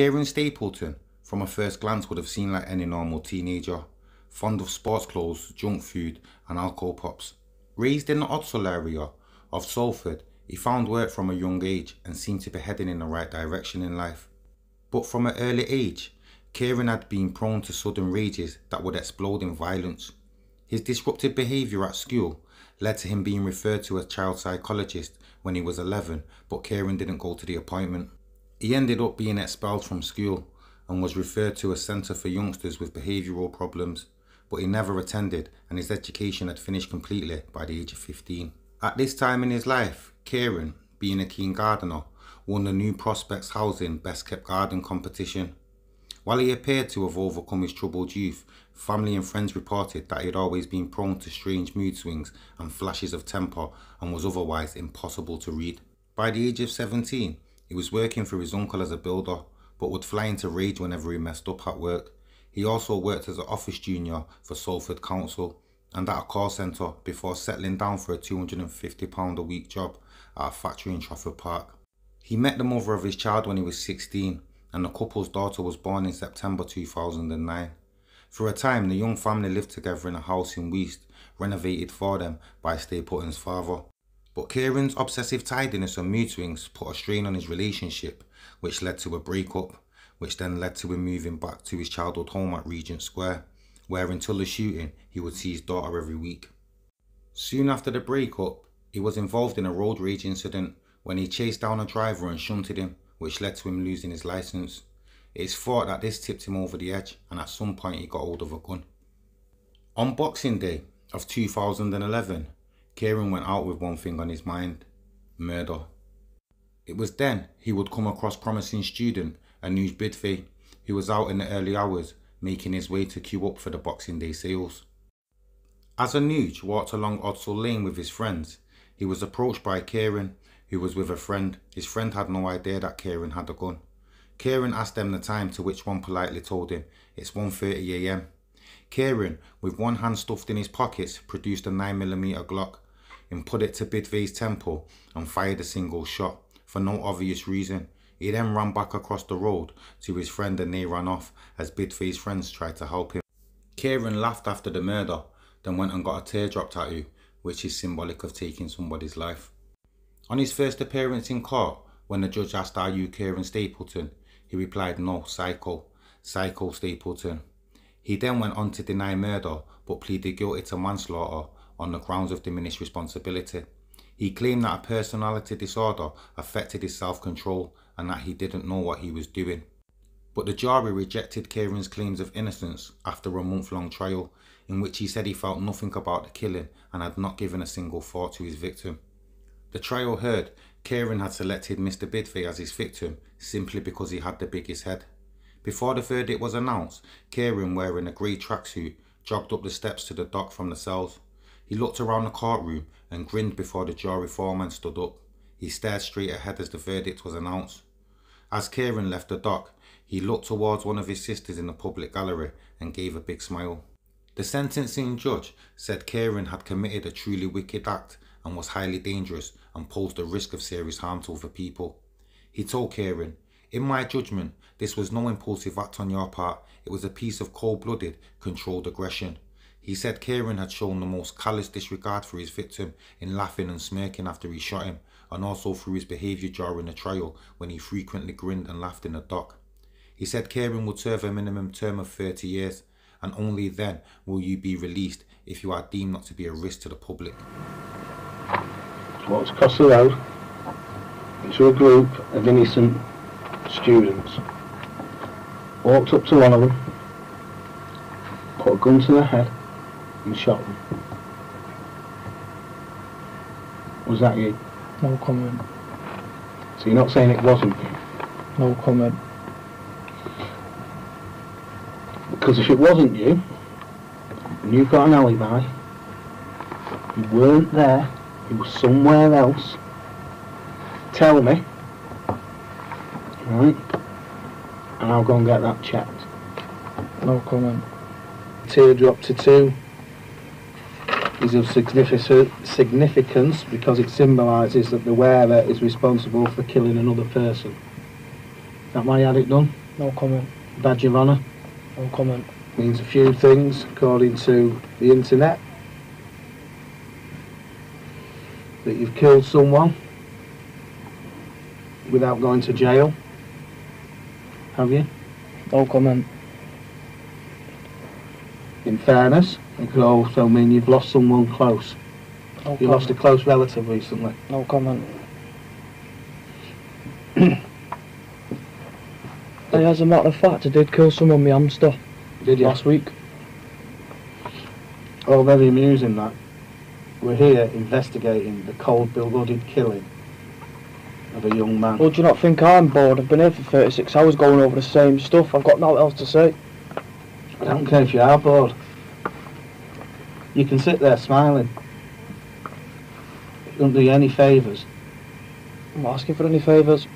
Kiaran Stapleton, from a first glance, would have seemed like any normal teenager, fond of sports clothes, junk food, and alcohol pops. Raised in the Ordsall area of Salford, he found work from a young age and seemed to be heading in the right direction in life. But from an early age, Kiaran had been prone to sudden rages that would explode in violence. His disruptive behaviour at school led to him being referred to a child psychologist when he was 11, but Kiaran didn't go to the appointment. He ended up being expelled from school and was referred to a centre for youngsters with behavioural problems, but he never attended and his education had finished completely by the age of 15. At this time in his life, Kiaran, being a keen gardener, won the New Prospects Housing Best Kept Garden competition. While he appeared to have overcome his troubled youth, family and friends reported that he had always been prone to strange mood swings and flashes of temper and was otherwise impossible to read. By the age of 17, he was working for his uncle as a builder, but would fly into rage whenever he messed up at work. He also worked as an office junior for Salford Council and at a call centre before settling down for a £250 a week job at a factory in Trafford Park. He met the mother of his child when he was 16 and the couple's daughter was born in September 2009. For a time, the young family lived together in a house in Weaste, renovated for them by Stapleton's father. But Kiaran's obsessive tidiness and mood swings put a strain on his relationship, which led to a breakup, which then led to him moving back to his childhood home at Regent Square, where until the shooting, he would see his daughter every week. Soon after the breakup, he was involved in a road rage incident when he chased down a driver and shunted him, which led to him losing his license. It is thought that this tipped him over the edge and at some point he got hold of a gun. On Boxing Day of 2011, Kiaran went out with one thing on his mind murder. It was then he would come across promising student Anuj Bidve, who was out in the early hours making his way to queue up for the Boxing Day sales. As Anuj walked along Ordsall Lane with his friends, he was approached by Kiaran, who was with a friend. His friend had no idea that Kiaran had a gun. Kiaran asked them the time to which one politely told him it's 1.30am. Kiaran, with one hand stuffed in his pockets, produced a 9mm Glock and put it to Bidve's temple and fired a single shot for no obvious reason. He then ran back across the road to his friend and they ran off as Bidve's friends tried to help him. Kiaran laughed after the murder, then went and got a teardrop tattoo, which is symbolic of taking somebody's life. On his first appearance in court, when the judge asked, Are you Kiaran Stapleton? He replied, no, Psycho, Psycho Stapleton. He then went on to deny murder but pleaded guilty to manslaughter on the grounds of diminished responsibility. He claimed that a personality disorder affected his self-control and that he didn't know what he was doing. But the jury rejected Kiaran's claims of innocence after a month-long trial in which he said he felt nothing about the killing and had not given a single thought to his victim. The trial heard Kiaran had selected Mr. Bidve as his victim simply because he had the biggest head. Before the verdict was announced, Kiaran, wearing a grey tracksuit, jogged up the steps to the dock from the cells. He looked around the courtroom and grinned before the jury foreman stood up. He stared straight ahead as the verdict was announced. As Kiaran left the dock, he looked towards one of his sisters in the public gallery and gave a big smile. The sentencing judge said Kiaran had committed a truly wicked act and was highly dangerous and posed a risk of serious harm to other people. He told Kiaran, In my judgment, this was no impulsive act on your part, it was a piece of cold-blooded, controlled aggression. He said Kiaran had shown the most callous disregard for his victim in laughing and smirking after he shot him, and also through his behaviour during the trial when he frequently grinned and laughed in the dock. He said Kiaran would serve a minimum term of 30 years, and only then will you be released if you are deemed not to be a risk to the public across the road into a group of innocent students. Walked up to one of them, put a gun to their head and shot them. Was that you? No comment. So you're not saying it wasn't you? No comment. Because if it wasn't you, and you've got an alibi, you weren't there you were somewhere else. Tell me. Right? And I'll go and get that checked. No comment. Teardrop tattoo is of significance because it symbolises that the wearer is responsible for killing another person. Is that why you had it done? No comment. Badge of honour No comment. means a few things according to the internet. That you've killed someone without going to jail. Have you? No comment. In fairness, it could also mean you've lost someone close. No You comment. lost a close relative recently. No comment. Hey, as a matter of fact, I did kill someone, my hamster, Did you? last week. Oh, very amusing that. We're here investigating the cold-blooded killing of a young man. Well, do you not think I'm bored? I've been here for 36 hours going over the same stuff. I've got nothing else to say. I don't care if you are bored. You can sit there smiling. It doesn't do you any favours. I'm asking for any favours.